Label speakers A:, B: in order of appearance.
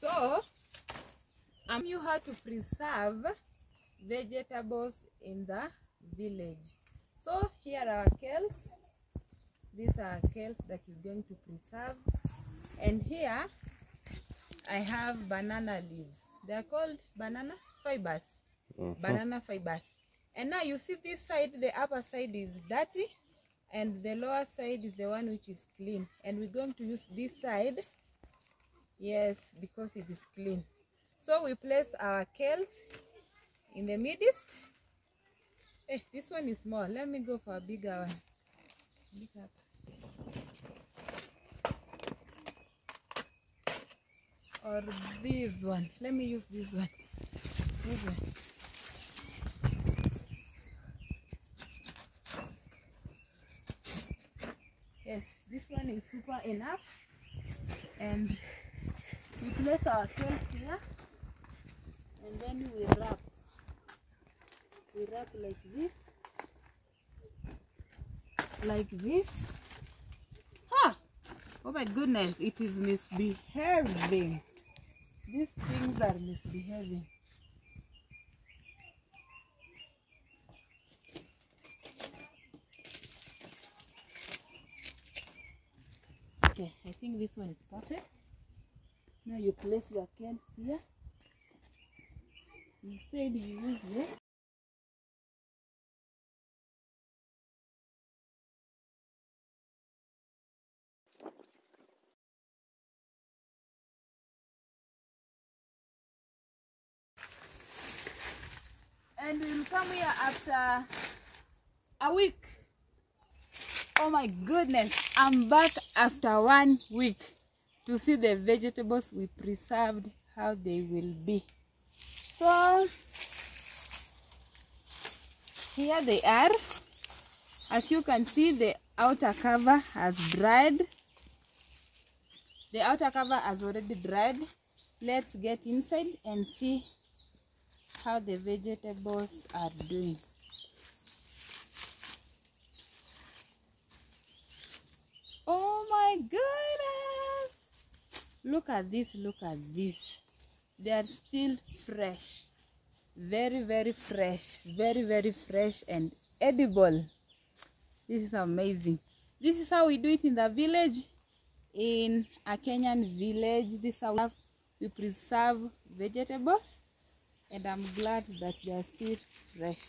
A: So, I'm you how to preserve vegetables in the village. So here are kales. These are kales that you're going to preserve. And here I have banana leaves. They are called banana fibers.
B: Mhm.
A: Banana fibers. And now you see this side, the upper side is dirty and the lower side is the one which is clean. And we're going to use this side Yes, because it is clean. So we place our kales in the midst. Eh, this one is small. Let me go for a bigger one. Big Or this one. Let me use this one. This one. Yes, this one is super enough. And we place our kales here and then we wrap we wrap like this like this oh my goodness it is misbehaving these things are misbehaving okay i think this one is perfect now you place your can here. You said you use it. And we'll come here after a week. Oh my goodness, I'm back after one week to see the vegetables we preserved how they will be. So here they are. As you can see the outer cover has dried. The outer cover has already dried. Let's get inside and see how the vegetables are doing. Oh my goodness! Look at this look at this. They are still fresh. Very very fresh. Very very fresh and edible. This is amazing. This is how we do it in the village. In a kenyan village this is how we preserve vegetables and i'm glad that they are still fresh